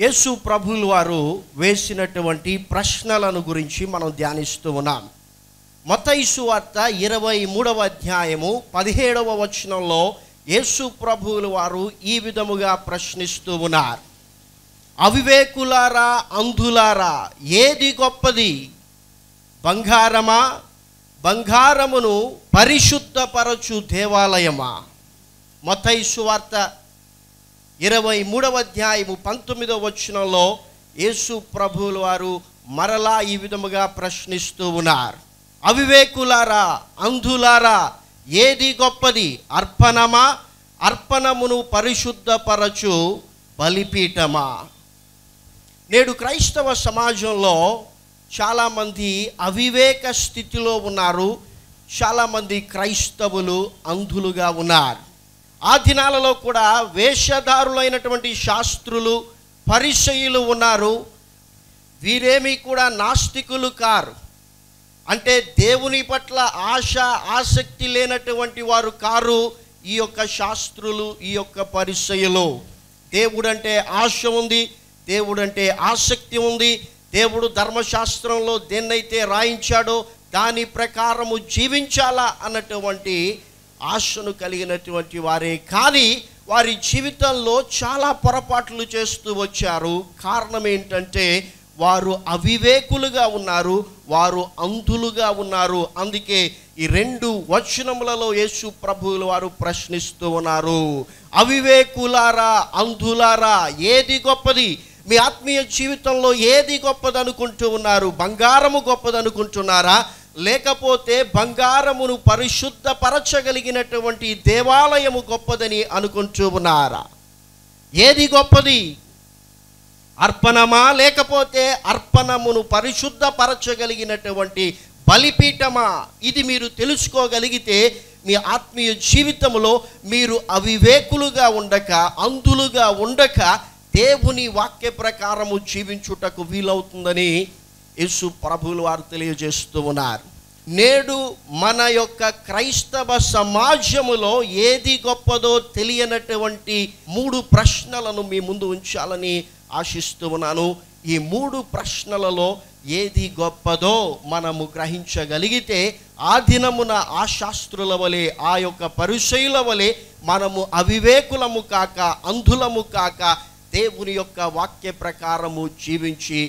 యేసు ప్రభులు వారు వేసినటువంటి ప్రశ్నలను గురించి మనం ధ్యానిస్తూ ఉన్నాం. మతైసు వార్త ఇరవై మూడవ అధ్యాయము పదిహేడవ వచనంలో యేసు ప్రభువులు వారు ఈ విధముగా ప్రశ్నిస్తూ ఉన్నారు. అవివేకులారా అంధులారా ఏది గొప్పది? బంగారమా? బంగారమును పరిశుద్ధపరచు దేవాలయమా? మతైసు వార్త ఇరవై మూడవ అధ్యాయము పంతొమ్మిదవ వచనంలో యేసు ప్రభువుల వారు మరలా ఈ విధముగా ప్రశ్నిస్తూ ఉన్నారు. అవివేకులారా అంధులారా ఏది గొప్పది? అర్పణమా? అర్పణమును పరిశుద్ధపరచు బలిపీఠమా? నేడు క్రైస్తవ సమాజంలో చాలామంది అవివేక స్థితిలో ఉన్నారు. చాలామంది క్రైస్తవులు అంధులుగా ఉన్నారు. ఆ దినాలలో కూడా వేషధారులైనటువంటి శాస్త్రులు పరిచయులు ఉన్నారు. వీరేమీ కూడా నాస్తికులు కారు. అంటే దేవుని పట్ల ఆశ ఆసక్తి లేనటువంటి వారు కారు ఈ యొక్క శాస్త్రులు ఈ యొక్క పరిచయులు. దేవుడంటే ఆశ ఉంది దేవుడంటే ఆసక్తి ఉంది. దేవుడు ధర్మశాస్త్రంలో దేన్నైతే రాయించాడో దాని ప్రకారము జీవించాలా అన్నటువంటి ఆశను కలిగినటువంటి వారే. కానీ వారి జీవితంలో చాలా పొరపాట్లు చేస్తూ వచ్చారు. కారణం ఏంటంటే వారు అవివేకులుగా ఉన్నారు వారు అంధులుగా ఉన్నారు. అందుకే ఈ రెండు వచనములలో యేసు ప్రభువులు వారు ప్రశ్నిస్తూ ఉన్నారు. అవివేకులారా అంధులారా ఏది గొప్పది? మీ ఆత్మీయ జీవితంలో ఏది గొప్పది అనుకుంటూ ఉన్నారు? బంగారము గొప్పది అనుకుంటున్నారా లేకపోతే బంగారమును పరిశుద్ధపరచగలిగినటువంటి దేవాలయము గొప్పదని అనుకుంటూ ఉన్నారా? ఏది గొప్పది? అర్పణమా? లేకపోతే అర్పణమును పరిశుద్ధపరచగలిగినటువంటి బలిపీఠమా? ఇది మీరు తెలుసుకోగలిగితే మీ ఆత్మీయ జీవితంలో మీరు అవివేకులుగా ఉండక అంధులుగా ఉండక దేవుని వాక్య ప్రకారము జీవించుటకు వీలవుతుందని యేసు ప్రభువులు వారు తెలియజేస్తూ ఉన్నారు. నేడు మన యొక్క క్రైస్తవ సమాజములో ఏది గొప్పదో తెలియనటువంటి మూడు ప్రశ్నలను మీ ముందు ఉంచాలని ఆశిస్తూ ఉన్నాను. ఈ మూడు ప్రశ్నలలో ఏది గొప్పదో మనము గ్రహించగలిగితే ఆ దినమున ఆ శాస్త్రుల వలె ఆ యొక్క పరిచయుల వలె మనము అవివేకులము కాక అంధులము కాక దేవుని యొక్క వాక్య ప్రకారము జీవించి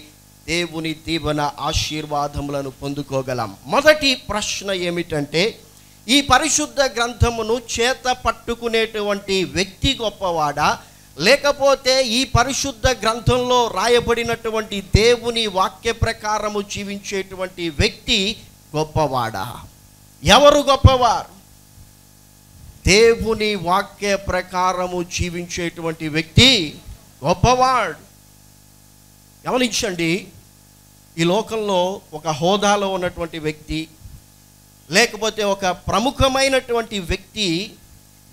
దేవుని దీవెన ఆశీర్వాదములను పొందుకోగలం. మొదటి ప్రశ్న ఏమిటంటే ఈ పరిశుద్ధ గ్రంథమును చేత పట్టుకునేటువంటి వ్యక్తి గొప్పవాడా? లేకపోతే ఈ పరిశుద్ధ గ్రంథంలో రాయబడినటువంటి దేవుని వాక్య ప్రకారము జీవించేటువంటి వ్యక్తి గొప్పవాడా? ఎవరు గొప్పవారు? దేవుని వాక్య ప్రకారము జీవించేటువంటి వ్యక్తి గొప్పవాడు. గమనించండి ఈ లోకంలో ఒక హోదాలో ఉన్నటువంటి వ్యక్తి లేకపోతే ఒక ప్రముఖమైనటువంటి వ్యక్తి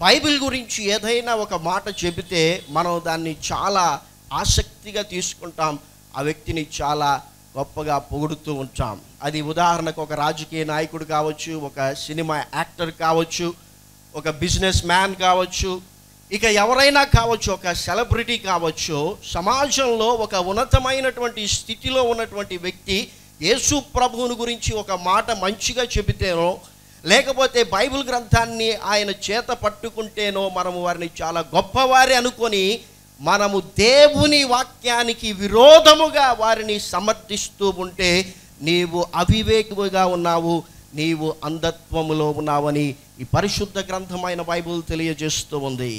బైబిల్ గురించి ఏదైనా ఒక మాట చెబితే మనం దాన్ని చాలా ఆసక్తిగా తీసుకుంటాం. ఆ వ్యక్తిని చాలా గొప్పగా పొగుడుతూ ఉంటాం. అది ఉదాహరణకు ఒక రాజకీయ నాయకుడు కావచ్చు ఒక సినిమా యాక్టర్ కావచ్చు ఒక బిజినెస్ మ్యాన్ కావచ్చు ఇక ఎవరైనా కావచ్చు ఒక సెలబ్రిటీ కావచ్చు సమాజంలో ఒక ఉన్నతమైనటువంటి స్థితిలో ఉన్నటువంటి వ్యక్తి యేసు ప్రభువుని గురించి ఒక మాట మంచిగా చెబితేనో లేకపోతే బైబిల్ గ్రంథాన్ని ఆయన చేత పట్టుకుంటేనో మనము వారిని చాలా గొప్పవారి అనుకొని మనము దేవుని వాక్యానికి విరోధముగా వారిని సమర్థిస్తూ ఉంటే నీవు అవివేకముగా ఉన్నావు నీవు అంధత్వములో ఉన్నావని ఈ పరిశుద్ధ గ్రంథమైన బైబిల్ తెలియజేస్తూ ఉంది.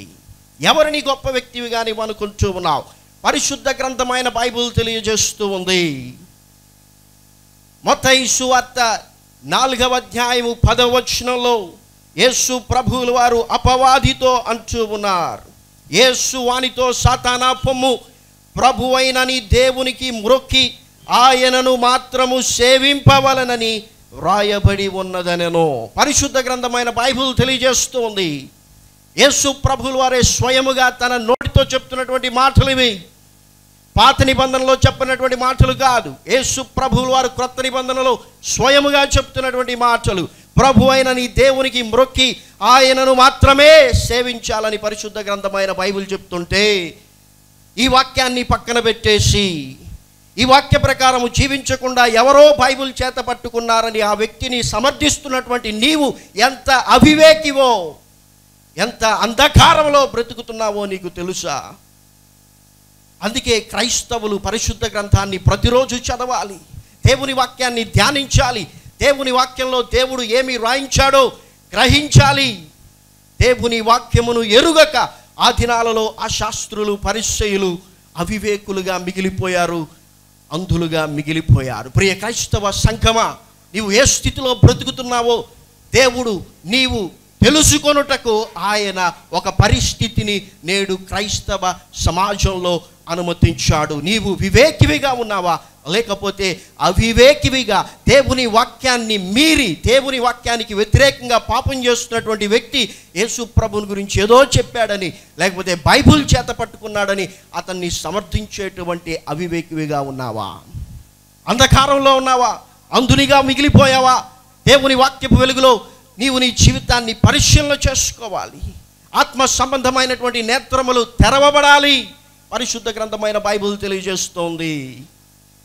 ఎవరిని గొప్ప వ్యక్తివిగా నీవు అనుకుంటూ ఉన్నావు? పరిశుద్ధ గ్రంథమైన బైబిల్ తెలియజేస్తూ ఉంది. మొత్తయి సువార్త నాలుగవ అధ్యాయము పదవచనంలో యేసు ప్రభువుల వారు అపవాదితో అంటూ ఉన్నారు. యేసు వానితో సాతానా పొమ్ము ప్రభువైనని దేవునికి మ్రొక్కి ఆయనను మాత్రము సేవింపవలనని వ్రాయబడి ఉన్నదనెను. పరిశుద్ధ గ్రంథమైన బైబుల్ తెలియజేస్తూ ఉంది. యేసు ప్రభులు వారే స్వయముగా తన నోటితో చెప్తున్నటువంటి మాటలు ఇవి. పాత నిబంధనలో చెప్పినటువంటి మాటలు కాదు. యేసు ప్రభువుల వారు క్రొత్త నిబంధనలో స్వయముగా చెప్తున్నటువంటి మాటలు. ప్రభు అయిన నీ దేవునికి మ్రొక్కి ఆయనను మాత్రమే సేవించాలని పరిశుద్ధ గ్రంథమైన బైబిల్ చెప్తుంటే ఈ వాక్యాన్ని పక్కన పెట్టేసి ఈ వాక్య ప్రకారము జీవించకుండా ఎవరో బైబిల్ చేత పట్టుకున్నారని ఆ వ్యక్తిని సమర్థిస్తున్నటువంటి నీవు ఎంత అవివేకివో ఎంత అంధకారంలో బ్రతుకుతున్నావో నీకు తెలుసా? అందుకే క్రైస్తవులు పరిశుద్ధ గ్రంథాన్ని ప్రతిరోజు చదవాలి దేవుని వాక్యాన్ని ధ్యానించాలి దేవుని వాక్యంలో దేవుడు ఏమి రాయించాడో గ్రహించాలి. దేవుని వాక్యమును ఎరుగక ఆ దినాలలో ఆ శాస్త్రులు పరిచయులు అవివేకులుగా మిగిలిపోయారు అంధులుగా మిగిలిపోయారు. ప్రియ క్రైస్తవ సంఘమా నీవు ఏ స్థితిలో బ్రతుకుతున్నావో దేవుడు నీవు తెలుసుకొనుటకు ఆయన ఒక పరిస్థితిని నేడు క్రైస్తవ సమాజంలో అనుమతించాడు. నీవు వివేకివిగా ఉన్నావా? లేకపోతే అవివేకివిగా దేవుని వాక్యాన్ని మీరి దేవుని వాక్యానికి వ్యతిరేకంగా పాపం చేస్తున్నటువంటి వ్యక్తి యేసు ప్రభుని గురించి ఏదో చెప్పాడని లేకపోతే బైబుల్ చేత పట్టుకున్నాడని అతన్ని సమర్థించేటువంటి అవివేకివిగా ఉన్నావా? అంధకారంలో ఉన్నావా? అంధునిగా మిగిలిపోయావా? దేవుని వాక్యపు వెలుగులో నీవు నీ జీవితాన్ని పరిశీలన చేసుకోవాలి. ఆత్మ సంబంధమైనటువంటి నేత్రములు తెరవబడాలి. పరిశుద్ధ గ్రంథమైన బైబిల్ తెలియజేస్తోంది.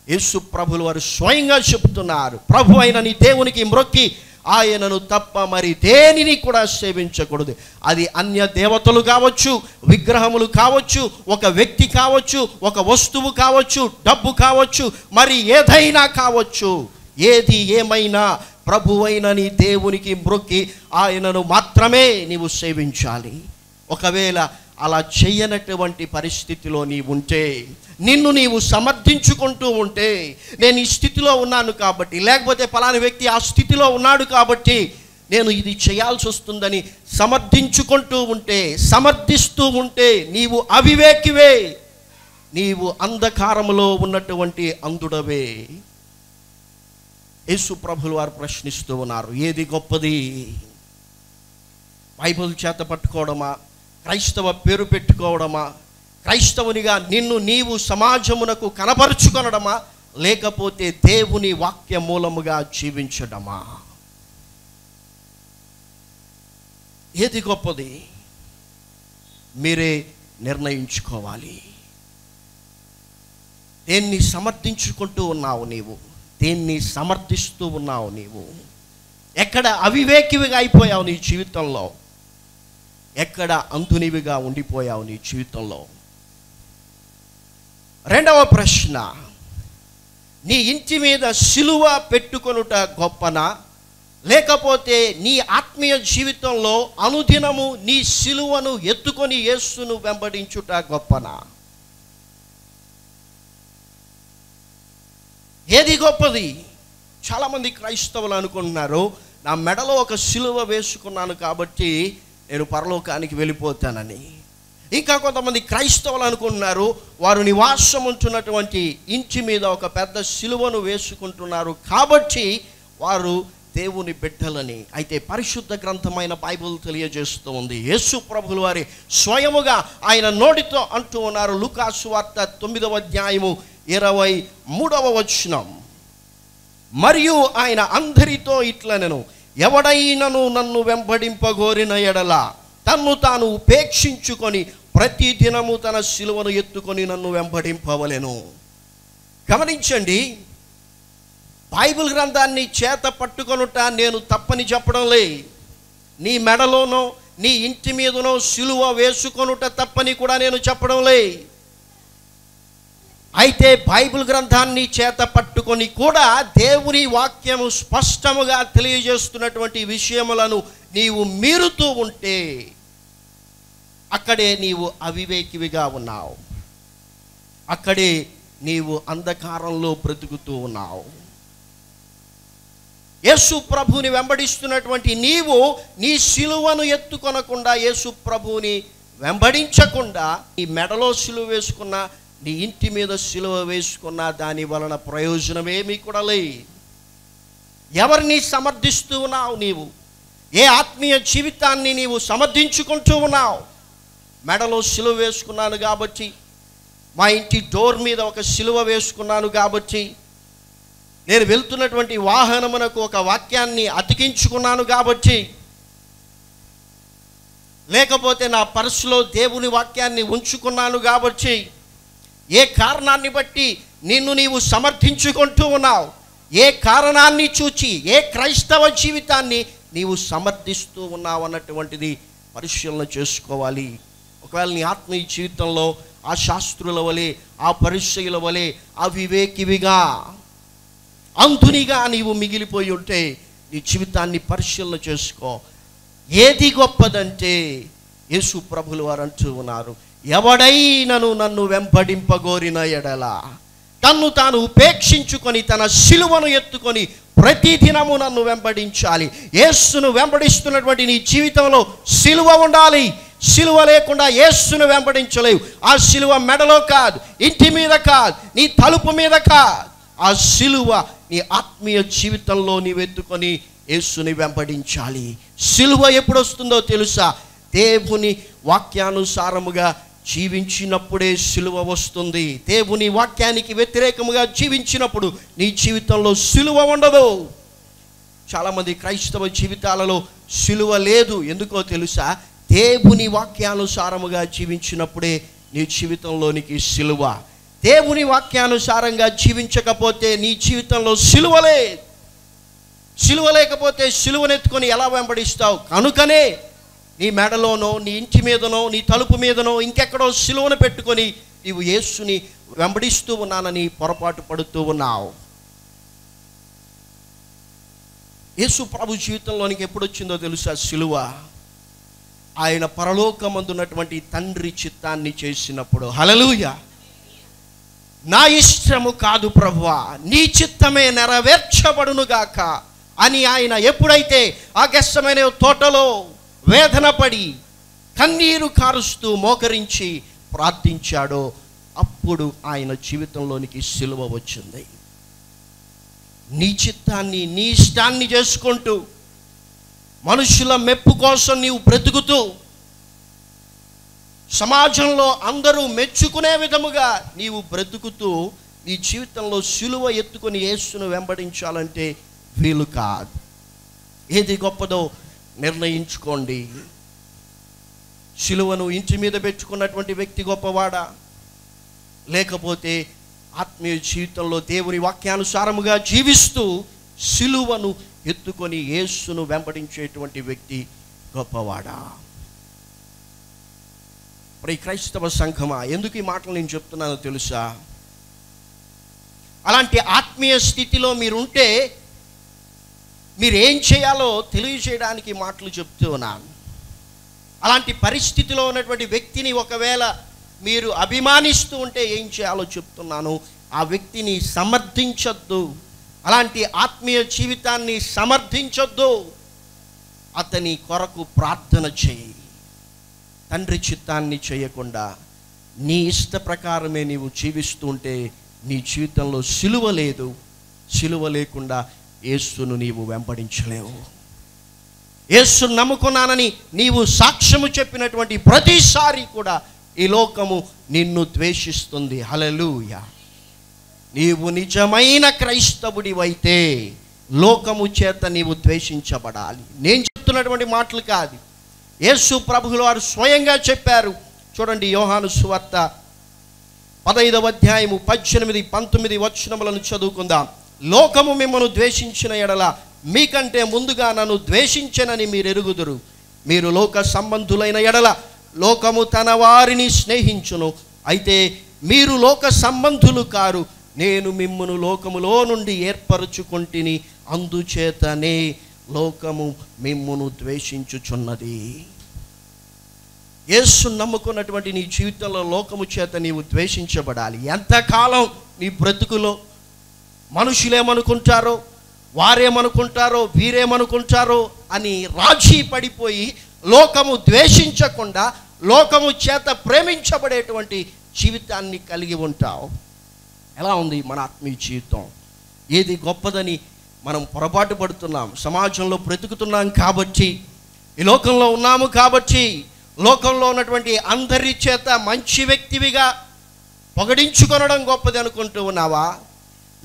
యేసు ప్రభులు వారు స్వయంగా చెబుతున్నారు ప్రభు అయిన నీ దేవునికి మ్రొక్కి ఆయనను తప్ప మరి దేనిని కూడా సేవించకూడదు. అది అన్య దేవతలు కావచ్చు విగ్రహములు కావచ్చు ఒక వ్యక్తి కావచ్చు ఒక వస్తువు కావచ్చు డబ్బు కావచ్చు మరి ఏదైనా కావచ్చు. ఏది ఏమైనా ప్రభువైన నీ దేవునికి మ్రొక్కి ఆయనను మాత్రమే నీవు సేవించాలి. ఒకవేళ అలా చేయనటువంటి పరిస్థితిలో నీవు ఉంటే నిన్ను నీవు సమర్థించుకుంటూ ఉంటే నేను ఈ స్థితిలో ఉన్నాను కాబట్టి లేకపోతే ఫలాని వ్యక్తి ఆ స్థితిలో ఉన్నాడు కాబట్టి నేను ఇది చేయాల్సి వస్తుందని సమర్థించుకుంటూ ఉంటే సమర్థిస్తూ ఉంటే నీవు అవివేకివే నీవు అంధకారములో ఉన్నటువంటి అంధుడవే యేసు ప్రభులు వారు ప్రశ్నిస్తూ ఉన్నారు ఏది గొప్పది? బైబిల్ చేత పట్టుకోవడమా? క్రైస్తవ పేరు పెట్టుకోవడమా? క్రైస్తవునిగా నిన్ను నీవు సమాజమునకు కనపరుచుకొనడమా? లేకపోతే దేవుని వాక్య మూలముగా జీవించడమా? ఏది గొప్పది? మీరే నిర్ణయించుకోవాలి. దేన్ని సమర్థించుకుంటూ ఉన్నావు నీవు? దేన్ని సమర్థిస్తూ ఉన్నావు నీవు? ఎక్కడ అవివేకివిగా అయిపోయావు నీ జీవితంలో? ఎక్కడ అంతునివిగా ఉండిపోయావు నీ జీవితంలో? రెండవ ప్రశ్న. నీ ఇంటి మీద సిలువ పెట్టుకొనుట గొప్పనా? లేకపోతే నీ ఆత్మీయ జీవితంలో అనుదినము నీ సిలువను ఎత్తుకొని యేసును వెంబడించుట గొప్పనా? ఏది గొప్పది? చాలామంది క్రైస్తవులు అనుకుంటున్నారు నా మెడలో ఒక సిలువ వేసుకున్నాను కాబట్టి నేను పరలోకానికి వెళ్ళిపోతానని. ఇంకా కొంతమంది క్రైస్తవులు అనుకుంటున్నారు వారు నివాసం ఉంటున్నటువంటి ఇంటి మీద ఒక పెద్ద సిలువను వేసుకుంటున్నారు కాబట్టి వారు దేవుని బిడ్డలని. అయితే పరిశుద్ధ గ్రంథమైన బైబుల్ తెలియజేస్తూ ఉంది. యేసు ప్రభులు వారి స్వయముగా ఆయన నోటితో అంటూ ఉన్నారు. లుకాసు వార్త తొమ్మిదవ అధ్యాయము ఇరవై మూడవ వచనం. మరియు ఆయన అందరితో ఇట్లనెను ఎవడైనను నన్ను వెంబడింపగోరిన ఎడల తన్ను తాను ఉపేక్షించుకొని ప్రతి దినము తన శిలువను ఎత్తుకొని నన్ను వెంబడింపవలెను. గమనించండి బైబిల్ గ్రంథాన్ని చేత పట్టుకొనుట నేను తప్పని చెప్పడం లే. నీ మెడలోనో నీ ఇంటి మీదనో శిలువ వేసుకొనుట తప్పని కూడా నేను చెప్పడం లే. అయితే బైబిల్ గ్రంథాన్ని చేత పట్టుకొని కూడా దేవుని వాక్యము స్పష్టముగా తెలియజేస్తున్నటువంటి విషయములను నీవు మీరుతూ ఉంటే అక్కడే నీవు అవివేకివిగా ఉన్నావు. అక్కడే నీవు అంధకారంలో బ్రతుకుతూ ఉన్నావు. యేసు ప్రభుని వెంబడిస్తున్నటువంటి నీవు నీ సిలువను ఎత్తుకొనకుండా యేసు ప్రభుని వెంబడించకుండా నీ మెడలో సిలువ వేసుకున్న నీ ఇంటి మీద సిలువ వేసుకున్న దాని వలన ప్రయోజనమేమీ కూడా లే ఎవరిని సమర్థిస్తూ ఉన్నావు నీవు? ఏ ఆత్మీయ జీవితాన్ని నీవు సమర్థించుకుంటూ ఉన్నావు? మెడలో సిలువ వేసుకున్నాను కాబట్టి మా ఇంటి డోర్ మీద ఒక సిలువ వేసుకున్నాను కాబట్టి నేను వెళ్తున్నటువంటి వాహనమునకు ఒక వాక్యాన్ని అతికించుకున్నాను కాబట్టి లేకపోతే నా పర్సులో దేవుని వాక్యాన్ని ఉంచుకున్నాను కాబట్టి ఏ కారణాన్ని బట్టి నిన్ను నీవు సమర్థించుకుంటూ ఉన్నావు? ఏ కారణాన్ని చూచి ఏ క్రైస్తవ జీవితాన్ని నీవు సమర్థిస్తూ ఉన్నావు అన్నటువంటిది పరిశీలన చేసుకోవాలి. ఒకవేళ నీ ఆత్మీయ జీవితంలో ఆ శాస్త్రుల వలె ఆ పరిచయుల వలె అవివేకివిగా అంతునిగా నీవు మిగిలిపోయి ఉంటే నీ జీవితాన్ని పరిశీలన చేసుకో. ఏది గొప్పదంటే యేసు ప్రభులు వారు అంటూ ఉన్నారు. ఎవడైనను నన్ను వెంపడింపగోరిన ఎడల తన్ను తాను ఉపేక్షించుకొని తన శిలువను ఎత్తుకొని ప్రతిదినము నన్ను వెంబడించాలి యేసును వెంబడిస్తున్నటువంటి నీ జీవితంలో శిలువ ఉండాలి. శిలువ లేకుండా యేసును వెంబడించలేవు ఆ శిలువ మెడలో కాదు ఇంటి మీద కాదు నీ తలుపు మీద కాదు. ఆ శిలువ నీ ఆత్మీయ జీవితంలో నీవెత్తుకొని యేసుని వెంబడించాలి శిలువ ఎప్పుడు వస్తుందో తెలుసా? దేవుని వాక్యానుసారముగా జీవించినప్పుడే శిలువ వస్తుంది. దేవుని వాక్యానికి వ్యతిరేకముగా జీవించినప్పుడు నీ జీవితంలో శిలువ ఉండదు. చాలామంది క్రైస్తవ జీవితాలలో శిలువ లేదు. ఎందుకో తెలుసా? దేవుని వాక్యానుసారముగా జీవించినప్పుడే నీ జీవితంలోనికి శిలువ దేవుని వాక్యానుసారంగా జీవించకపోతే నీ జీవితంలో సిలువలే సిలువ లేకపోతే సిలువనెత్తుకొని ఎలా వెంబడిస్తావు? కనుకనే నీ మెడలోనో నీ ఇంటి మీదనో నీ తలుపు మీదనో ఇంకెక్కడో శిలువను పెట్టుకొని నీవు యేసుని వెంబడిస్తూ ఉన్నానని పొరపాటు పడుతూ ఉన్నావు. యేసు ప్రభు జీవితంలోనికి ఎప్పుడు వచ్చిందో తెలుసా శిలువ ఆయన పరలోకమందున్నటువంటి తండ్రి చిత్తాన్ని చేసినప్పుడు. హలలుయ నా ఇష్టము కాదు ప్రభువా నీ చిత్తమే నెరవేర్చబడునుగాక అని ఆయన ఎప్పుడైతే ఆ గెస్సమైన తోటలో వేదనపడి కన్నీరు కారుస్తూ మోకరించి ప్రార్థించాడో అప్పుడు ఆయన జీవితంలోనికి సిలువ వచ్చింది. నీ చిత్తాన్ని నీ ఇష్టాన్ని చేసుకుంటూ మనుషుల మెప్పు కోసం నీవు బ్రతుకుతూ సమాజంలో అందరూ మెచ్చుకునే విధముగా నీవు బ్రతుకుతూ నీ జీవితంలో సిలువ ఎత్తుకుని యేసును వెంబడించాలంటే వీలు కాదు. ఏది గొప్పదో నిర్ణయించుకోండి. శిలువను ఇంటి మీద పెట్టుకున్నటువంటి వ్యక్తి గొప్పవాడా? లేకపోతే ఆత్మీయ జీవితంలో దేవుని వాక్యానుసారముగా జీవిస్తూ శిలువను ఎత్తుకొని యేసును వెంబడించేటువంటి వ్యక్తి గొప్పవాడా? మరి ఈ క్రైస్తవ సంఘమా? ఎందుకు ఈ మాటలు నేను చెప్తున్నానో తెలుసా? అలాంటి ఆత్మీయ స్థితిలో మీరుంటే మీరు ఏం చేయాలో తెలియజేయడానికి మాటలు చెప్తూ ఉన్నాను. అలాంటి పరిస్థితిలో ఉన్నటువంటి వ్యక్తిని ఒకవేళ మీరు అభిమానిస్తూ ఉంటే ఏం చేయాలో చెప్తున్నాను. ఆ వ్యక్తిని సమర్థించొద్దు. అలాంటి ఆత్మీయ జీవితాన్ని సమర్థించొద్దు. అతని కొరకు ప్రార్థన చేయి. తండ్రి చిత్తాన్ని చేయకుండా నీ ఇష్ట ప్రకారమే నీవు జీవిస్తుంటే నీ జీవితంలో సిలువ లేదు. సిలువ లేకుండా యేసును నీవు వెంబడించలేవు. యేసును నమ్ముకున్నానని నీవు సాక్ష్యము చెప్పినటువంటి ప్రతిసారి కూడా ఈ లోకము నిన్ను ద్వేషిస్తుంది. హలలుయ నీవు నిజమైన క్రైస్తవుడివైతే లోకము చేత నీవు ద్వేషించబడాలి. నేను చెప్తున్నటువంటి మాటలు కాదు. యేసు ప్రభువుల వారు స్వయంగా చెప్పారు. చూడండి యోహాను సువార్త పదైదవ అధ్యాయము పద్దెనిమిది పంతొమ్మిది వచనములను చదువుకుందాం. లోకము మిమ్మను ద్వేషించిన ఎడల మీకంటే ముందుగా నన్ను ద్వేషించనని మీరు ఎరుగుదురు మీరు లోక సంబంధులైన ఎడల లోకము తన వారిని స్నేహించును. అయితే మీరు లోక సంబంధులు కారు. నేను మిమ్మను లోకములో నుండి ఏర్పరచుకుంటుని. అందుచేతనే లోకము మిమ్మును ద్వేషించుచున్నది. యేసు నమ్ముకున్నటువంటి నీ జీవితంలో లోకము చేత నీవు ద్వేషించబడాలి. ఎంతకాలం నీ బ్రతుకులో మనుషులేమనుకుంటారో వారేమనుకుంటారో వీరేమనుకుంటారో అని రాజీ పడిపోయి లోకము ద్వేషించకుండా లోకము చేత ప్రేమించబడేటువంటి జీవితాన్ని కలిగి ఉంటావు. ఎలా ఉంది మన ఆత్మీయ జీవితం? ఏది గొప్పదని మనం పొరపాటు పడుతున్నాం. సమాజంలో బ్రతుకుతున్నాం కాబట్టి ఈ లోకంలో ఉన్నాము కాబట్టి లోకంలో ఉన్నటువంటి అందరి చేత మంచి వ్యక్తివిగా పొగడించుకొనడం గొప్పది అనుకుంటూ ఉన్నావా?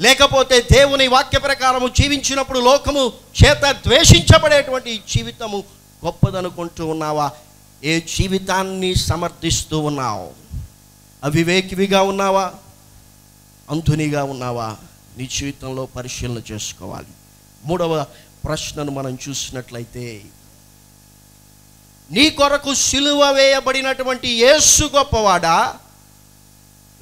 లేకపోతే దేవుని వాక్య ప్రకారము జీవించినప్పుడు లోకము చేత ద్వేషించబడేటువంటి జీవితము గొప్పదనుకుంటూ ఉన్నావా? ఏ జీవితాన్ని సమర్థిస్తూ ఉన్నావు? అవివేకివిగా ఉన్నావా? అంతునిగా ఉన్నావా? నీ జీవితంలో పరిశీలన చేసుకోవాలి. మూడవ ప్రశ్నను మనం చూసినట్లయితే నీ కొరకు సిలువ వేయబడినటువంటి యేసు గొప్పవాడా?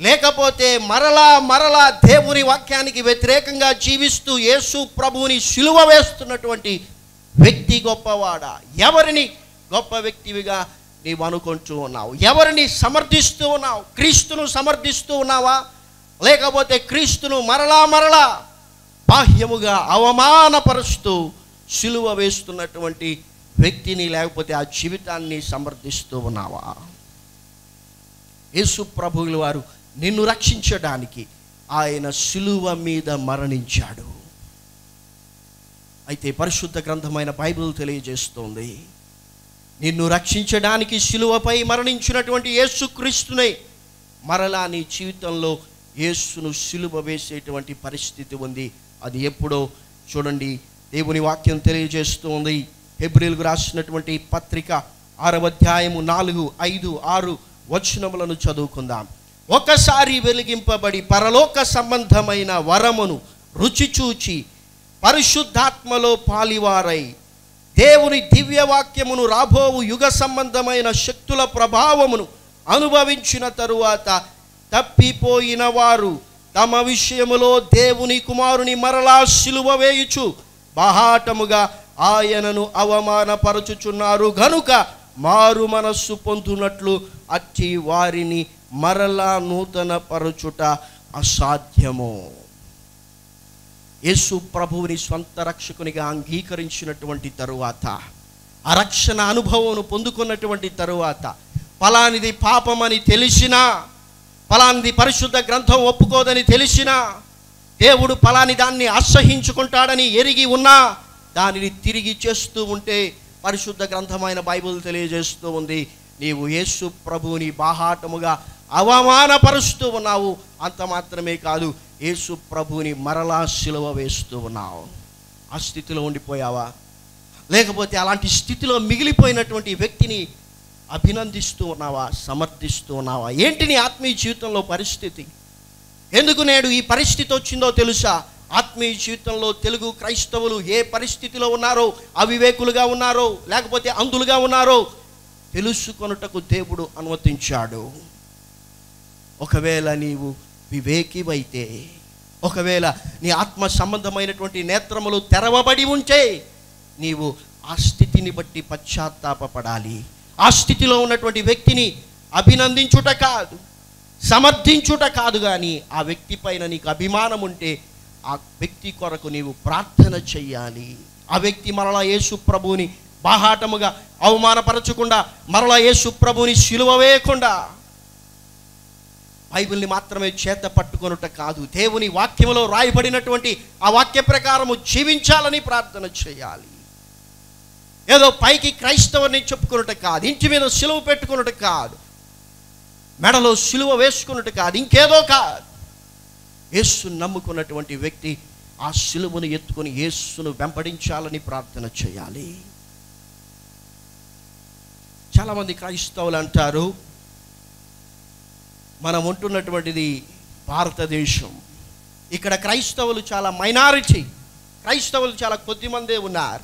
లేకపోతే మరలా మరలా దేవుని వాక్యానికి వ్యతిరేకంగా జీవిస్తూ యేసు ప్రభువుని సిలువ వేస్తున్నటువంటి వ్యక్తి గొప్పవాడా? ఎవరిని గొప్ప వ్యక్తివిగా నీవు అనుకుంటూ ఉన్నావు? ఎవరిని సమర్థిస్తూ ఉన్నావు? క్రీస్తును సమర్థిస్తూ ఉన్నావా? లేకపోతే క్రీస్తును మరలా మరలా బాహ్యముగా అవమానపరుస్తూ సిలువ వేస్తున్నటువంటి వ్యక్తిని లేకపోతే ఆ జీవితాన్ని సమర్థిస్తూ ఉన్నావా? యేసు ప్రభువులు వారు నిన్ను రక్షించడానికి ఆయన సులువ మీద మరణించాడు. అయితే పరిశుద్ధ గ్రంథమైన బైబిల్ తెలియజేస్తోంది నిన్ను రక్షించడానికి శిలువపై మరణించినటువంటి యేసుక్రీస్తునే మరలా నీ జీవితంలో యేసును శిలువ వేసేటువంటి పరిస్థితి ఉంది. అది ఎప్పుడో చూడండి దేవుని వాక్యం తెలియజేస్తుంది. హెబ్రిల్కు రాసినటువంటి పత్రిక ఆరవ అధ్యాయము నాలుగు ఐదు ఆరు వచనములను చదువుకుందాం. ఒకసారి వెలిగింపబడి పరలోక సంబంధమైన వరమును రుచి చూచి పరిశుద్ధాత్మలో పాలివారై దేవుని దివ్యవాక్యమును రాబోవు యుగ సంబంధమైన శక్తుల ప్రభావమును అనుభవించిన తరువాత తప్పిపోయిన వారు తమ విషయములో దేవుని కుమారుని మరలా సిలువ వేయుచు బహాటముగా ఆయనను అవమానపరచుచున్నారు. గనుక మారు మనస్సు పొందునట్లు అట్టి వారిని మరలా నూతన పరచుట అసాధ్యము. యేసు ప్రభువుని స్వంత రక్షకునిగా అంగీకరించినటువంటి తరువాత ఆ రక్షణ అనుభవం పొందుకున్నటువంటి తరువాత ఫలానిది పాపమని తెలిసినా ఫలానిది పరిశుద్ధ గ్రంథం ఒప్పుకోదని తెలిసినా దేవుడు ఫలాని దాన్ని అసహించుకుంటాడని ఎరిగి ఉన్నా దానిని తిరిగి చేస్తూ ఉంటే పరిశుద్ధ గ్రంథమైన బైబిల్ తెలియజేస్తూ ఉంది. నీవు యేసు ప్రభువుని బాహాటముగా అవమానపరుస్తూ ఉన్నావు. అంత మాత్రమే కాదు యేసు ప్రభుని మరలా సిలువ వేస్తూ ఉన్నావు. ఆ స్థితిలో ఉండిపోయావా? లేకపోతే అలాంటి స్థితిలో మిగిలిపోయినటువంటి వ్యక్తిని అభినందిస్తూ ఉన్నావా? సమర్థిస్తూ ఉన్నావా? ఏంటి నీ ఆత్మీయ జీవితంలో పరిస్థితి? ఎందుకు నేడు ఈ పరిస్థితి వచ్చిందో తెలుసా? ఆత్మీయ జీవితంలో తెలుగు క్రైస్తవులు ఏ పరిస్థితిలో ఉన్నారో అవివేకులుగా ఉన్నారో లేకపోతే అందులుగా ఉన్నారో తెలుసుకొనుటకు దేవుడు అనుమతించాడు. ఒకవేళ నీవు వివేకివైతే ఒకవేళ నీ ఆత్మ సంబంధమైనటువంటి నేత్రములు తెరవబడి ఉంటే నీవు ఆ స్థితిని బట్టి పశ్చాత్తాపపడాలి. ఆ స్థితిలో ఉన్నటువంటి వ్యక్తిని అభినందించుట కాదు సమర్థించుట కాదు కానీ ఆ వ్యక్తి పైన నీకు అభిమానం ఉంటే ఆ వ్యక్తి కొరకు నీవు ప్రార్థన చెయ్యాలి. ఆ వ్యక్తి మరలా యేసు ప్రభువుని బాహాటముగా అవమానపరచకుండా మరలా యేసు ప్రభువుని సిలువ వేయకుండా బైబిల్ని మాత్రమే చేత పట్టుకొనుట కాదు. దేవుని వాక్యంలో రాయబడినటువంటి ఆ వాక్య ప్రకారము జీవించాలని ప్రార్థన చేయాలి. ఏదో పైకి క్రైస్తవుని చెప్పుకున్నట్టు కాదు ఇంటి మీద సిలువ పెట్టుకున్నట్టు కాదు మెడలో సిలువ వేసుకున్నట్టు కాదు ఇంకేదో కాదు. యేసు నమ్ముకున్నటువంటి వ్యక్తి ఆ సిలువను ఎత్తుకొని యేసును వెంబడించాలని ప్రార్థన చేయాలి. చాలామంది క్రైస్తవులు అంటారు మనం ఉంటున్నటువంటిది భారతదేశం. ఇక్కడ క్రైస్తవులు చాలా మైనారిటీ. క్రైస్తవులు చాలా కొద్దిమందే ఉన్నారు.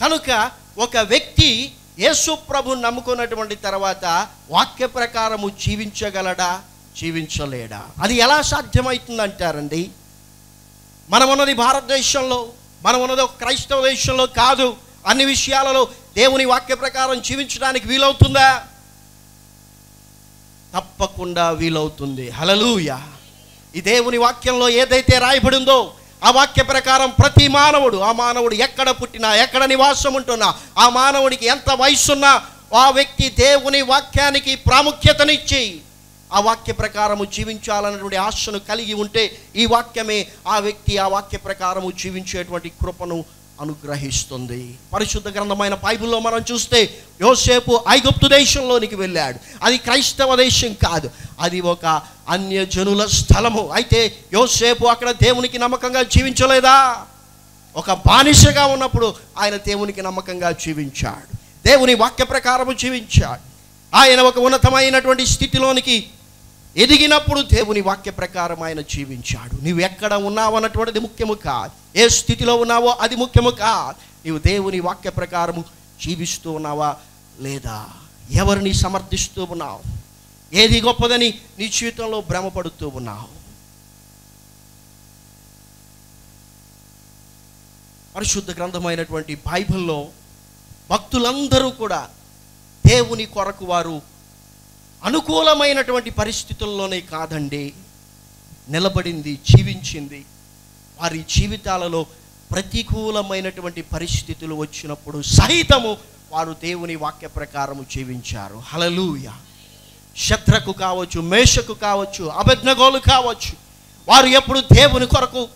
కనుక ఒక వ్యక్తి యేసు ప్రభు నమ్ముకున్నటువంటి తర్వాత వాక్య ప్రకారము జీవించగలడా? జీవించలేడా? అది ఎలా సాధ్యమవుతుందంటారండి మనం ఉన్నది భారతదేశంలో మనం ఉన్నది ఒక క్రైస్తవ దేశంలో కాదు. అన్ని విషయాలలో దేవుని వాక్య ప్రకారం జీవించడానికి వీలవుతుందా? తప్పకుండా వీలవుతుంది. హలలుయ ఈ దేవుని వాక్యంలో ఏదైతే రాయబడిందో ఆ వాక్య ప్రకారం ప్రతి మానవుడు ఆ మానవుడు ఎక్కడ పుట్టినా ఎక్కడ నివాసం ఉంటున్నా ఆ మానవుడికి ఎంత వయసున్నా ఆ వ్యక్తి దేవుని వాక్యానికి ప్రాముఖ్యతనిచ్చి ఆ వాక్య ప్రకారము జీవించాలన్నటువంటి ఆశను కలిగి ఉంటే ఈ వాక్యమే ఆ వ్యక్తి ఆ వాక్య ప్రకారము జీవించేటువంటి కృపను అనుగ్రహిస్తుంది. పరిశుద్ధ గ్రంథమైన బైబిల్లో మనం చూస్తే యోసేపు ఐగుప్తు దేశంలోనికి వెళ్ళాడు. అది క్రైస్తవ దేశం కాదు. అది ఒక అన్యజనుల స్థలము. అయితే యోసేపు అక్కడ దేవునికి నమ్మకంగా జీవించలేదా? ఒక బానిసగా ఉన్నప్పుడు ఆయన దేవునికి నమ్మకంగా జీవించాడు. దేవుని వాక్య ప్రకారము జీవించాడు. ఆయన ఒక ఉన్నతమైనటువంటి స్థితిలోనికి ఎదిగినప్పుడు దేవుని వాక్య ప్రకారం ఆయన జీవించాడు. నువ్వు ఎక్కడ ఉన్నావు? అన్నటువంటిది ముఖ్యము కాదు. ఏ స్థితిలో ఉన్నావో అది ముఖ్యము కాదు. నీవు దేవుని వాక్య ప్రకారము జీవిస్తూ ఉన్నావా లేదా? ఎవరిని సమర్థిస్తూ ఉన్నావు? ఏది గొప్పదని నీ జీవితంలో భ్రమపడుతూ ఉన్నావు? పరిశుద్ధ గ్రంథమైనటువంటి బైబిల్లో భక్తులందరూ కూడా దేవుని కొరకు వారు అనుకూలమైనటువంటి పరిస్థితుల్లోనే కాదండి. నిలబడింది జీవించింది. వారి జీవితాలలో ప్రతికూలమైనటువంటి పరిస్థితులు వచ్చినప్పుడు సహితము వారు దేవుని వాక్య ప్రకారము జీవించారు. హలలుయ శత్రకు కావచ్చు మేషకు కావచ్చు అభిజ్ఞగోలు కావచ్చు వారు ఎప్పుడు దేవుని కొరకు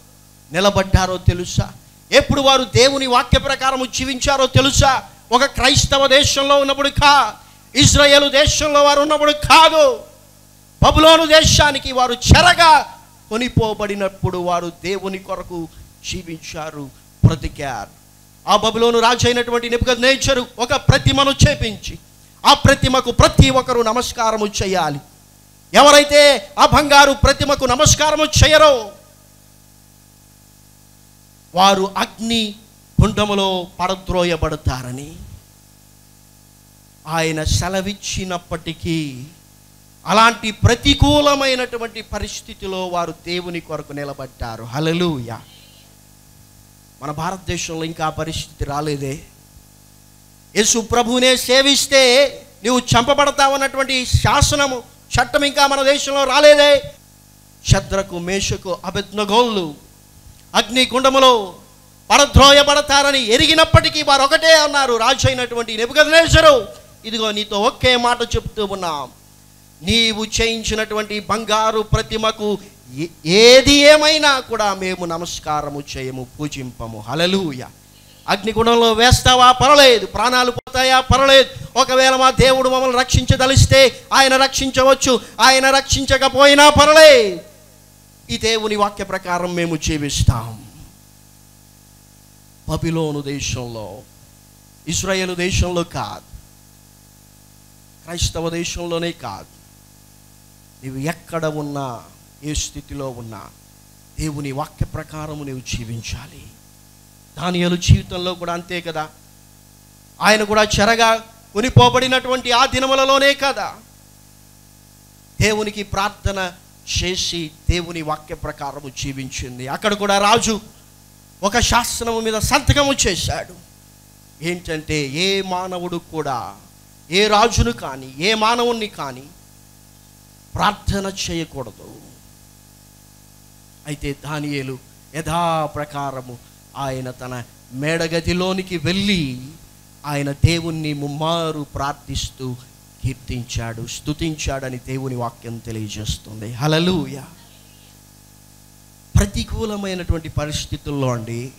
నిలబడ్డారో తెలుసా? ఎప్పుడు వారు దేవుని వాక్య ప్రకారము జీవించారో తెలుసా? ఒక క్రైస్తవ దేశంలో ఉన్నప్పుడు కా ఇజ్రాయేలు దేశంలో వారు ఉన్నప్పుడు కాదు. బబులోను దేశానికి వారు చెరగా కొనిపోబడినప్పుడు వారు దేవుని కొరకు జీవించారు బ్రతికారు. ఆ బబులోను రాజు అయినటువంటి నేచరు ఒక ప్రతిమను చేపించి ఆ ప్రతిమకు ప్రతి ఒక్కరు నమస్కారము చేయాలి. ఎవరైతే ఆ బంగారు ప్రతిమకు నమస్కారము చేయరో వారు అగ్ని కుండములో పడద్రోయబడతారని ఆయన సెలవిచ్చినప్పటికీ అలాంటి ప్రతికూలమైనటువంటి పరిస్థితిలో వారు దేవుని కొరకు నిలబడ్డారు. హలలుయ మన భారతదేశంలో ఇంకా పరిస్థితి రాలేదే. యేసు ప్రభునే సేవిస్తే నీవు చంపబడతావన్నటువంటి శాసనము చట్టం ఇంకా మన దేశంలో రాలేదే. శద్రకు మేషకు అభిజ్ఞగోళ్ళు అగ్నిగుండములో పరద్రోయబడతారని ఎరిగినప్పటికీ వారు ఒకటే అన్నారు రాజు అయినటువంటి నెబుగదనేశ్వరు ఇదిగో నీతో ఒకే మాట చెప్తూ ఉన్నాం. నీవు చేయించినటువంటి బంగారు ప్రతిమకు ఏ- ఏది ఏమైనా కూడా మేము నమస్కారము చేయము పూజింపము. హలలుయ అగ్నిగుణంలో వేస్తావా? పర్లేదు ప్రాణాలు పోతాయా? పర్లేదు ఒకవేళ మా దేవుడు మమ్మల్ని రక్షించదలిస్తే ఆయన రక్షించవచ్చు. ఆయన రక్షించకపోయినా పర్లేదు ఈ దేవుని వాక్య ప్రకారం మేము జీవిస్తాం. బబిలోను దేశంలో ఇస్రాయేల్ దేశంలో కాదు. క్రైస్తవ దేశంలోనే కాదు. నీవు ఎక్కడ ఉన్నా ఏ స్థితిలో ఉన్నా దేవుని వాక్య ప్రకారము నీవు జీవించాలి. దానియలు జీవితంలో కూడా అంతే కదా. ఆయన కూడా చెరగా కొనిపోబడినటువంటి ఆ దినములలోనే కదా. దేవునికి ప్రార్థన చేసి దేవుని వాక్య ప్రకారము జీవించింది. అక్కడ కూడా రాజు ఒక శాస్త్రము మీద సంతకము చేశాడు. ఏంటంటే ఏ మానవుడు కూడా ఏ రాజును కానీ ఏ మానవుణ్ణి కానీ ప్రార్థన చేయకూడదు. అయితే దానియేలు యథాప్రకారము ఆయన తన మేడగదిలోనికి వెళ్ళి ఆయన దేవుణ్ణి ముమ్మారు ప్రార్థిస్తూ కీర్తించాడు స్తుతించాడని దేవుని వాక్యం తెలియజేస్తుంది. హలలుయ ప్రతికూలమైనటువంటి పరిస్థితుల్లో అండి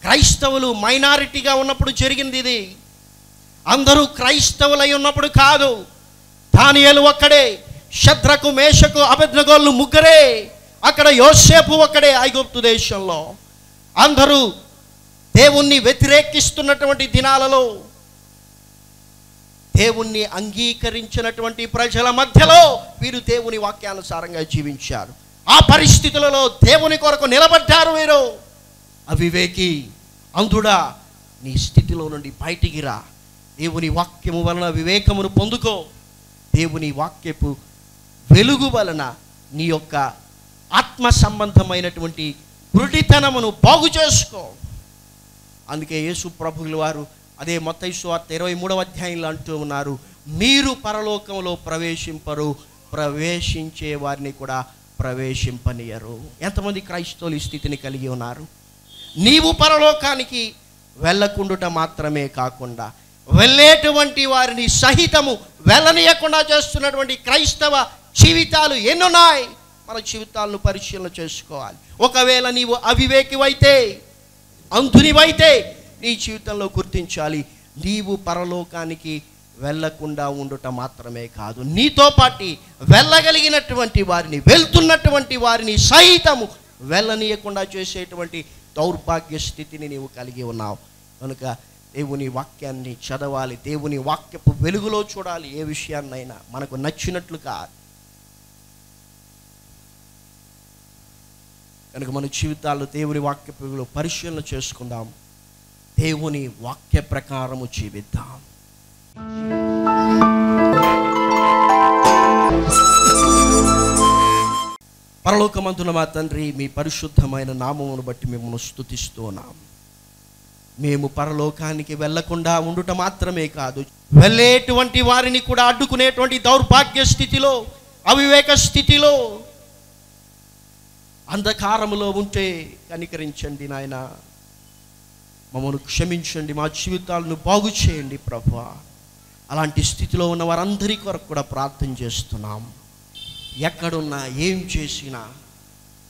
క్రైస్తవులు మైనారిటీగా ఉన్నప్పుడు జరిగింది ఇది. అందరూ క్రైస్తవులై ఉన్నప్పుడు కాదు. దానియేలు ఒక్కడే శత్రకు మేషకు అభిజ్ఞగోళ్ళు ముగ్గురే అక్కడ యోసేపు ఒక్కడే ఐగుప్తు దేశంలో. అందరూ దేవుణ్ణి వ్యతిరేకిస్తున్నటువంటి దినాలలో దేవుణ్ణి అంగీకరించినటువంటి ప్రజల మధ్యలో వీరు దేవుని వాక్యానుసారంగా జీవించారు. ఆ పరిస్థితులలో దేవుని కొరకు నిలబడ్డారు వీరు. అవివేకి అంధుడా నీ స్థితిలో నుండి బయటికి రా. దేవుని వాక్యము వలన వివేకమును పొందుకో. దేవుని వాక్యపు వెలుగు వలన నీ యొక్క ఆత్మ సంబంధమైనటువంటి గురుడితనమును బాగు చేసుకో. అందుకే యేసు ప్రభువుల వారు అదే మొత్తైసు వార్త ఇరవై మూడవ అధ్యాయంలో అంటూ ఉన్నారు మీరు పరలోకంలో ప్రవేశింపరు ప్రవేశించే వారిని కూడా ప్రవేశింపనియరు. ఎంతమంది క్రైస్తవులు ఈ స్థితిని కలిగి ఉన్నారు? నీవు పరలోకానికి వెళ్ళకుండుట మాత్రమే కాకుండా వెళ్ళేటువంటి వారిని సహితము వెళ్ళనీయకుండా చేస్తున్నటువంటి క్రైస్తవ జీవితాలు ఎన్నున్నాయి? మన జీవితాలను పరిశీలన చేసుకోవాలి. ఒకవేళ నీవు అవివేకివైతే అంధునివైతే నీ జీవితంలో గుర్తించాలి. నీవు పరలోకానికి వెళ్ళకుండా ఉండుట మాత్రమే కాదు. నీతో పాటి వెళ్ళగలిగినటువంటి వారిని వెళ్తున్నటువంటి వారిని సహితము వెళ్ళనీయకుండా చేసేటువంటి దౌర్భాగ్య స్థితిని నీవు కలిగి ఉన్నావు. కనుక దేవుని వాక్యాన్ని చదవాలి దేవుని వాక్యపు వెలుగులో చూడాలి ఏ విషయాన్నైనా. మనకు నచ్చినట్లు కాదు. కనుక మన జీవితాల్లో దేవుని వాక్యపు వెలుగులో పరిశీలన చేసుకుందాం. దేవుని వాక్య ప్రకారము జీవిద్దాం. పరలోకమంతున మా తండ్రి మీ పరిశుద్ధమైన నామమును బట్టి మిమ్మల్ని స్తుతిస్తున్నాం మేము పరలోకానికి వెళ్ళకుండా ఉండుట మాత్రమే కాదు. వెళ్ళేటువంటి వారిని కూడా అడ్డుకునేటువంటి దౌర్భాగ్య స్థితిలో అవివేక స్థితిలో అంధకారములో ఉంటే కనికరించండి నాయన. మమ్మల్ని క్షమించండి మా జీవితాలను బాగు చేయండి ప్రభు. అలాంటి స్థితిలో ఉన్న వారందరి కొరకు కూడా ప్రార్థన చేస్తున్నాం. ఎక్కడున్నా ఏం చేసినా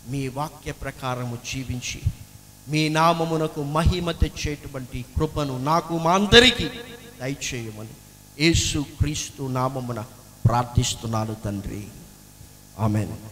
మీ వాక్య ప్రకారము జీవించి మీ నామమునకు మహిమ తెచ్చేటువంటి కృపను నాకు మా అందరికీ దయచేయమని యేసు క్రీస్తు నామమున ప్రార్థిస్తున్నాను తండ్రి. ఆమెను.